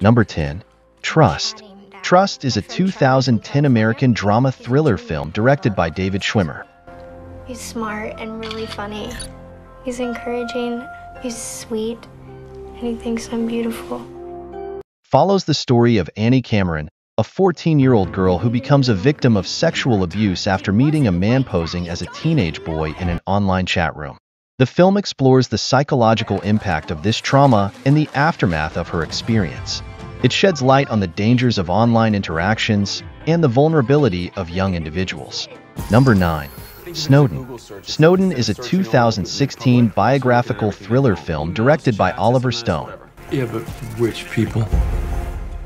Number 10. Trust. Trust is a 2010 American drama thriller film directed by David Schwimmer. He's smart and really funny. He's encouraging, he's sweet, and he thinks I'm beautiful. Follows the story of Annie Cameron, a 14-year-old girl who becomes a victim of sexual abuse after meeting a man posing as a teenage boy in an online chat room. The film explores the psychological impact of this trauma and the aftermath of her experience. It sheds light on the dangers of online interactions and the vulnerability of young individuals. Number 9. Snowden. Snowden is a 2016 biographical thriller film directed by Oliver Stone. Yeah, but which people?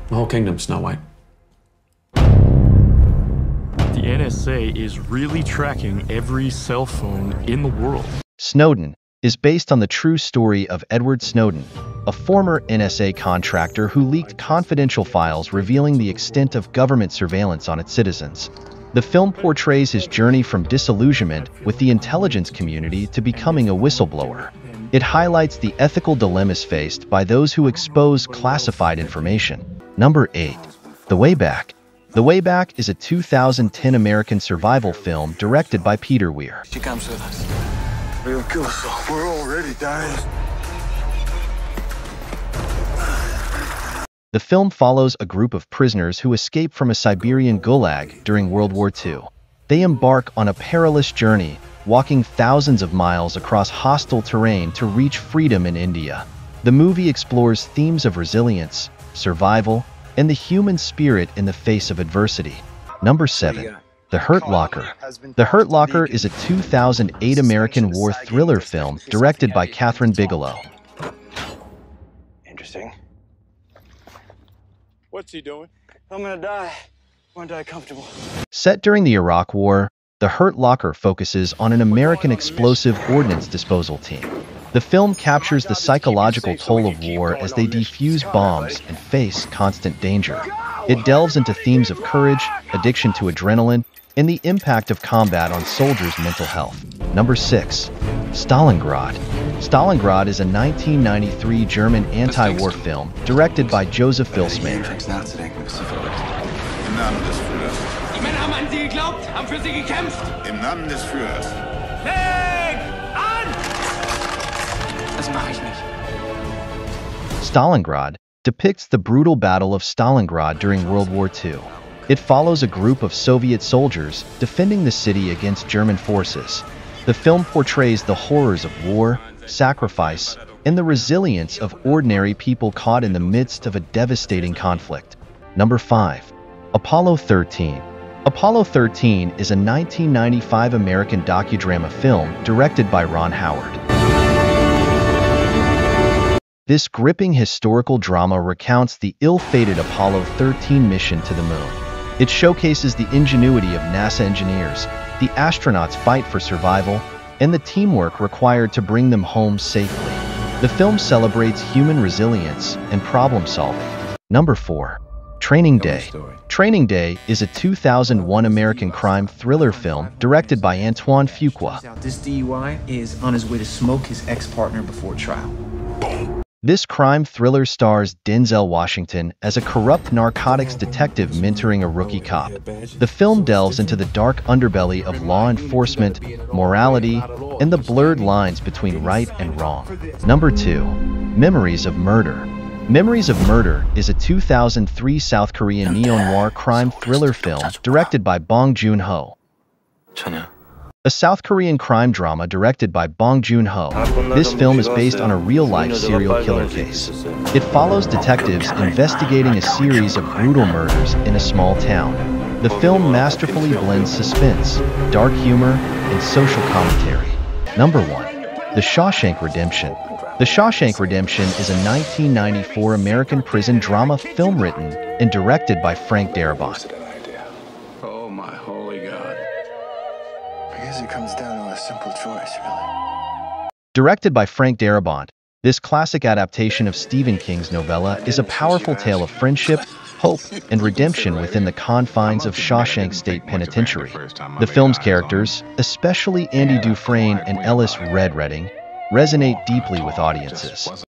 The whole kingdom's Snow White. The NSA is really tracking every cell phone in the world. Snowden is based on the true story of Edward Snowden, a former NSA contractor who leaked confidential files revealing the extent of government surveillance on its citizens. The film portrays his journey from disillusionment with the intelligence community to becoming a whistleblower. It highlights the ethical dilemmas faced by those who expose classified information. Number 8. The Way Back. The Way Back is a 2010 American survival film directed by Peter Weir. She comes with us. We'll kill us. We're already dying. The film follows a group of prisoners who escape from a Siberian gulag during World War II. They embark on a perilous journey, walking thousands of miles across hostile terrain to reach freedom in India. The movie explores themes of resilience, survival, and the human spirit in the face of adversity. Number 7. The Hurt Locker. The Hurt Locker is a 2008 American war thriller film directed by Kathryn Bigelow. Interesting. What's he doing? I'm gonna die. I wanna die comfortable. Set during the Iraq War, The Hurt Locker focuses on an American explosive ordnance disposal team. The film captures the psychological toll of war as they defuse bombs and face constant danger. It delves into themes of courage, addiction to adrenaline, and the impact of combat on soldiers' mental health. Number 6. Stalingrad. Stalingrad is a 1993 German anti-war film directed by Joseph Vilsmaier. nachzudenken, bist du verrückt. Im Namen des Führers. Die Männer haben an sie geglaubt, haben für sie gekämpft. Im Namen des Führers. Leg an! Das mache ich nicht. Stalingrad depicts the brutal Battle of Stalingrad during World War II. It follows a group of Soviet soldiers defending the city against German forces. The film portrays the horrors of war, sacrifice, and the resilience of ordinary people caught in the midst of a devastating conflict. Number 5. Apollo 13. Apollo 13 is a 1995 American docudrama film directed by Ron Howard. This gripping historical drama recounts the ill-fated Apollo 13 mission to the moon. It showcases the ingenuity of NASA engineers, the astronauts' fight for survival, and the teamwork required to bring them home safely. The film celebrates human resilience and problem solving. Number 4. Training Day. Training Day is a 2001 American crime thriller film directed by Antoine Fuqua. This DUI is on his way to smoke his ex-partner before trial. This crime thriller stars Denzel Washington as a corrupt narcotics detective mentoring a rookie cop. The film delves into the dark underbelly of law enforcement, morality, and the blurred lines between right and wrong. Number 2. Memories of Murder. Memories of Murder is a 2003 South Korean neo-noir crime thriller film directed by Bong Joon-ho. A South Korean crime drama directed by Bong Joon-ho. This film is based on a real-life serial killer case. It follows detectives investigating a series of brutal murders in a small town. The film masterfully blends suspense, dark humor, and social commentary. Number 1. The Shawshank Redemption. The Shawshank Redemption is a 1994 American prison drama film written and directed by Frank Darabont. Directed by Frank Darabont, this classic adaptation of Stephen King's novella is a powerful tale of friendship, hope, and redemption within the confines of Shawshank State Penitentiary. The film's characters, especially Andy Dufresne and Ellis Red Redding, resonate deeply with audiences.